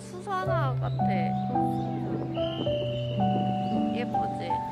수선화 같아. 예쁘지?